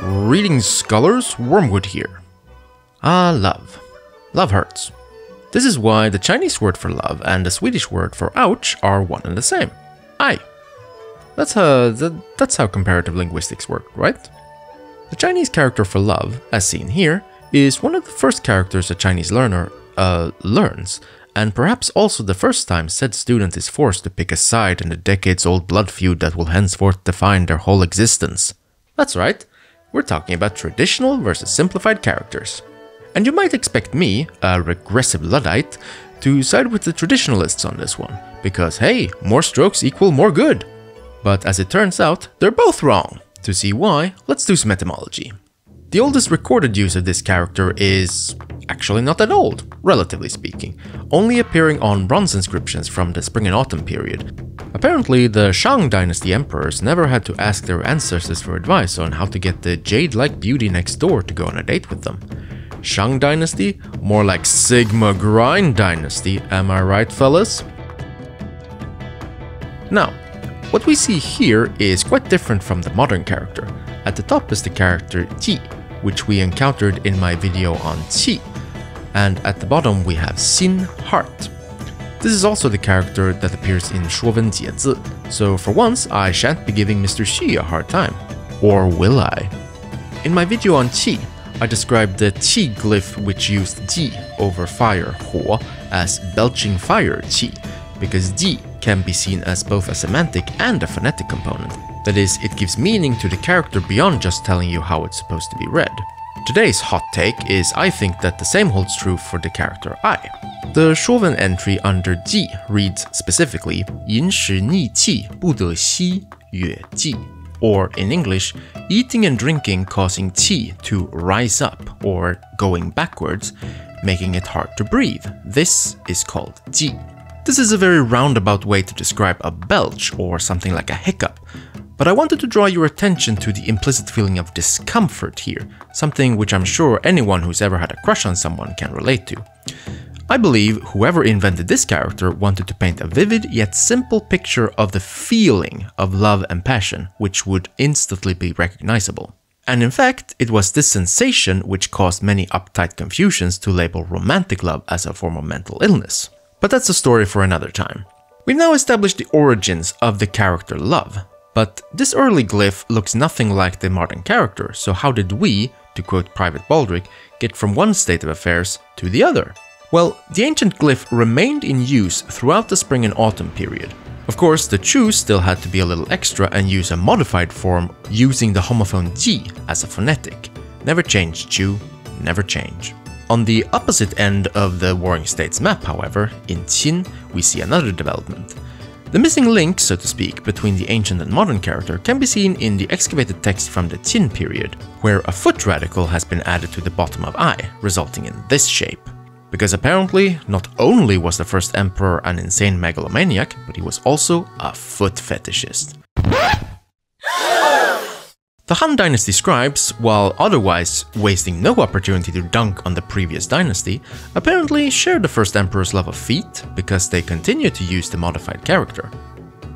Greetings, scholars, Wormwood here. Ah, love. Love hurts. This is why the Chinese word for love and the Swedish word for ouch are one and the same. Ai. That's, th that's how comparative linguistics work, right? The Chinese character for love, as seen here, is one of the first characters a Chinese learner uh, learns, and perhaps also the first time said student is forced to pick a side in the decades-old blood feud that will henceforth define their whole existence. That's right, we're talking about traditional versus simplified characters. And you might expect me, a regressive Luddite, to side with the traditionalists on this one, because hey, more strokes equal more good. But as it turns out, they're both wrong. To see why, let's do some etymology. The oldest recorded use of this character is actually not that old, relatively speaking, only appearing on bronze inscriptions from the Spring and Autumn period. Apparently, the Shang dynasty emperors never had to ask their ancestors for advice on how to get the jade-like beauty next door to go on a date with them. Shang dynasty? More like Sigma Grind dynasty, am I right fellas? Now, what we see here is quite different from the modern character. At the top is the character Ji, which we encountered in my video on Qi, and at the bottom we have Xin Heart. This is also the character that appears in Shuowen Jiezi, so for once I shan't be giving Mr. Xi a hard time. Or will ai? In my video on Qi, I described the Qi glyph which used Ji over fire, Huo, as belching fire Qi, because Ji can be seen as both a semantic and a phonetic component. That is, it gives meaning to the character beyond just telling you how it's supposed to be read. Today's hot take is I think that the same holds true for the character I. The Shuowen entry under Ji reads specifically, 饮食逆气不得息越气, or in English, eating and drinking causing qi to rise up or going backwards, making it hard to breathe. This is called ji. This is a very roundabout way to describe a belch or something like a hiccup, but I wanted to draw your attention to the implicit feeling of discomfort here, something which I'm sure anyone who's ever had a crush on someone can relate to. I believe whoever invented this character wanted to paint a vivid yet simple picture of the feeling of love and passion, which would instantly be recognizable. And in fact, it was this sensation which caused many uptight Confucians to label romantic love as a form of mental illness. But that's a story for another time. We've now established the origins of the character love, but this early glyph looks nothing like the modern character, so how did we, to quote Private Baldrick, get from one state of affairs to the other? Well, the ancient glyph remained in use throughout the spring and autumn period. Of course, the Chu still had to be a little extra and use a modified form using the homophone ji as a phonetic. Never change Chu, never change. On the opposite end of the Warring States map, however, in Qin, we see another development. The missing link, so to speak, between the ancient and modern character can be seen in the excavated text from the Qin period, where a foot radical has been added to the bottom of ai, resulting in this shape. Because apparently, not only was the first emperor an insane megalomaniac, but he was also a foot fetishist. The Han Dynasty scribes, while otherwise wasting no opportunity to dunk on the previous dynasty, apparently share the first emperor's love of feet because they continue to use the modified character.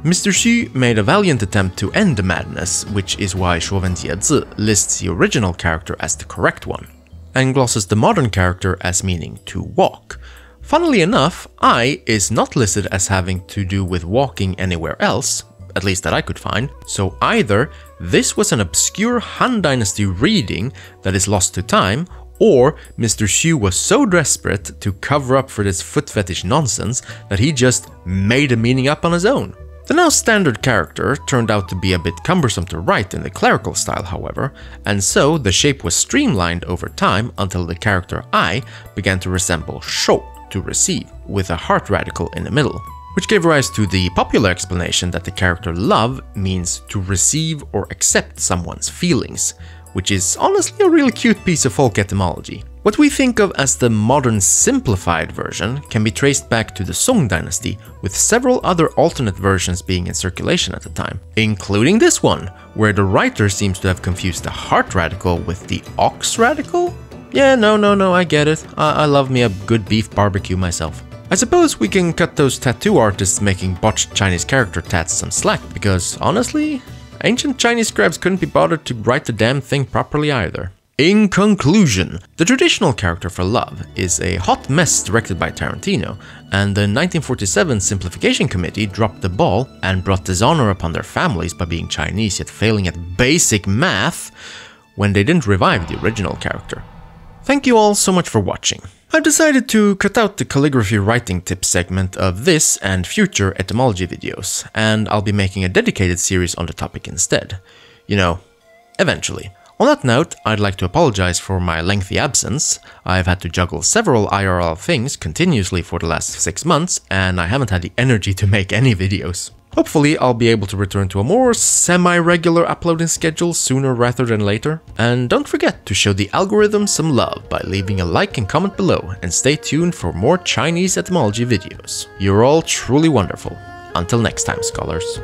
Mr. Xu made a valiant attempt to end the madness, which is why Shuowen Jiezi lists the original character as the correct one, and glosses the modern character as meaning to walk. Funnily enough, ai is not listed as having to do with walking anywhere else, at least that I could find, so either this was an obscure Han Dynasty reading that is lost to time, or Mr. Xu was so desperate to cover up for this foot fetish nonsense that he just made a meaning up on his own. The now standard character turned out to be a bit cumbersome to write in the clerical style, however, and so the shape was streamlined over time until the character ai began to resemble Shou to receive, with a heart radical in the middle which gave rise to the popular explanation that the character love means to receive or accept someone's feelings, which is honestly a really cute piece of folk etymology. What we think of as the modern simplified version can be traced back to the Song dynasty, with several other alternate versions being in circulation at the time, including this one, where the writer seems to have confused the heart radical with the ox radical? Yeah, no, no, no, I get it. I, I love me a good beef barbecue myself. I suppose we can cut those tattoo artists making botched Chinese character tats some slack, because honestly, ancient Chinese scribes couldn't be bothered to write the damn thing properly either. In conclusion, the traditional character for love is a hot mess directed by Tarantino, and the 1947 Simplification Committee dropped the ball and brought dishonor upon their families by being Chinese yet failing at basic math when they didn't revive the original character. Thank you all so much for watching. I've decided to cut out the calligraphy writing tip segment of this and future etymology videos, and I'll be making a dedicated series on the topic instead. You know, eventually. On that note, I'd like to apologize for my lengthy absence. I've had to juggle several IRL things continuously for the last 6 months, and I haven't had the energy to make any videos. Hopefully I'll be able to return to a more semi-regular uploading schedule sooner rather than later. And don't forget to show the algorithm some love by leaving a like and comment below and stay tuned for more Chinese etymology videos. You're all truly wonderful. Until next time, scholars.